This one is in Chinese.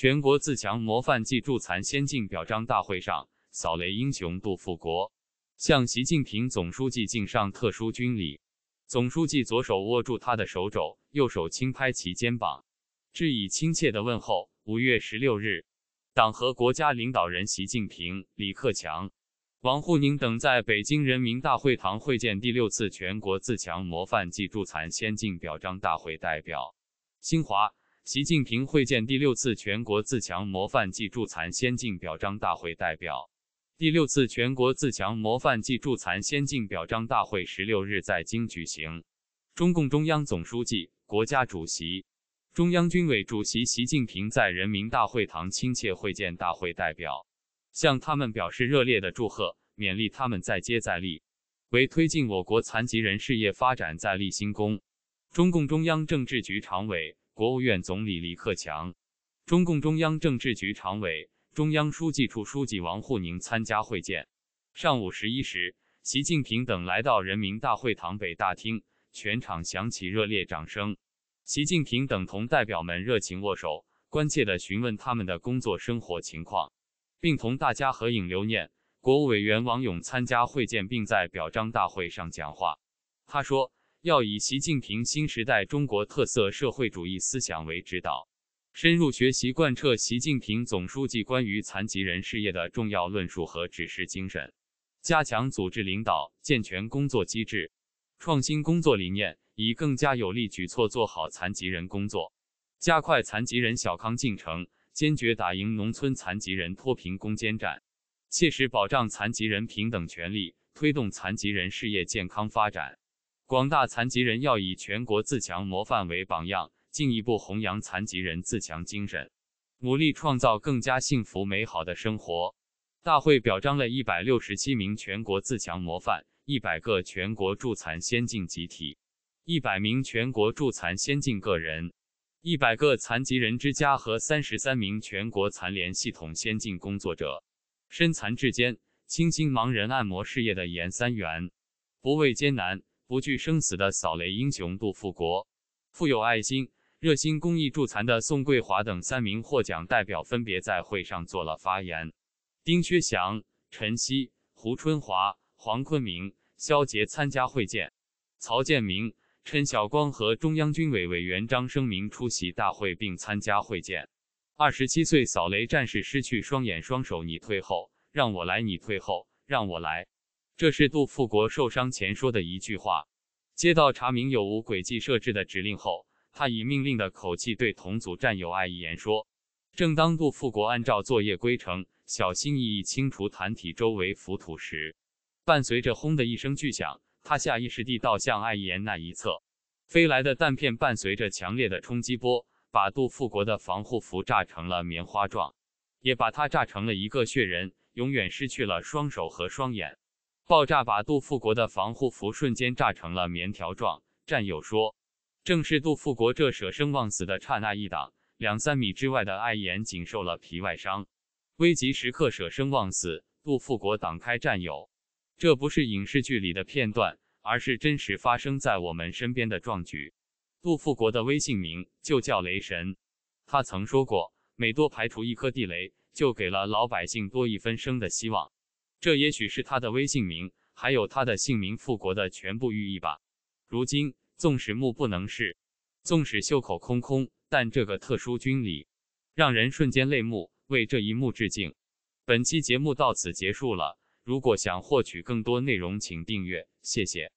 全国自强模范暨助残先进表彰大会上，扫雷英雄杜富国向习近平总书记敬上特殊军礼。总书记左手握住他的手肘，右手轻拍其肩膀，致以亲切的问候。五月十六日，党和国家领导人习近平、李克强。王沪宁等在北京人民大会堂会见第六次全国自强模范暨助残先进表彰大会代表。新华，习近平会见第六次全国自强模范暨助残先进表彰大会代表。第六次全国自强模范暨助残先进表彰大会十六日在京举行。中共中央总书记、国家主席、中央军委主席习近平在人民大会堂亲切会见大会代表。向他们表示热烈的祝贺，勉励他们再接再厉，为推进我国残疾人事业发展再立新功。中共中央政治局常委、国务院总理李克强，中共中央政治局常委、中央书记处书记王沪宁参加会见。上午十一时，习近平等来到人民大会堂北大厅，全场响起热烈掌声。习近平等同代表们热情握手，关切地询问他们的工作生活情况。并同大家合影留念。国务委员王勇参加会见，并在表彰大会上讲话。他说：“要以习近平新时代中国特色社会主义思想为指导，深入学习贯彻习近平总书记关于残疾人事业的重要论述和指示精神，加强组织领导，健全工作机制，创新工作理念，以更加有力举措做好残疾人工作，加快残疾人小康进程。”坚决打赢农村残疾人脱贫攻坚战，切实保障残疾人平等权利，推动残疾人事业健康发展。广大残疾人要以全国自强模范为榜样，进一步弘扬残疾人自强精神，努力创造更加幸福美好的生活。大会表彰了一百六十七名全国自强模范，一百个全国助残先进集体，一百名全国助残先进个人。一百个残疾人之家和三十三名全国残联系统先进工作者，身残志坚、倾心盲人按摩事业的严三元，不畏艰难、不惧生死的扫雷英雄杜富国，富有爱心、热心公益助残的宋桂华等三名获奖代表分别在会上做了发言。丁薛祥、陈曦、胡春华、黄坤明、肖杰参加会见。曹建明。陈晓光和中央军委委员张生明出席大会并参加会见。二十七岁扫雷战士失去双眼双手，你退后，让我来；你退后，让我来。这是杜富国受伤前说的一句话。接到查明有无轨迹设置的指令后，他以命令的口气对同组战友艾一言说：“正当杜富国按照作业规程，小心翼翼清除弹体周围浮土时，伴随着轰的一声巨响。”他下意识地倒向艾言那一侧，飞来的弹片伴随着强烈的冲击波，把杜富国的防护服炸成了棉花状，也把他炸成了一个血人，永远失去了双手和双眼。爆炸把杜富国的防护服瞬间炸成了棉条状。战友说，正是杜富国这舍生忘死的刹那一挡，两三米之外的艾言仅受了皮外伤。危急时刻舍生忘死，杜富国挡开战友。这不是影视剧里的片段，而是真实发生在我们身边的壮举。杜富国的微信名就叫雷神，他曾说过，每多排除一颗地雷，就给了老百姓多一分生的希望。这也许是他的微信名，还有他的姓名“复国”的全部寓意吧。如今，纵使目不能视，纵使袖口空空，但这个特殊军礼，让人瞬间泪目，为这一幕致敬。本期节目到此结束了。如果想获取更多内容，请订阅，谢谢。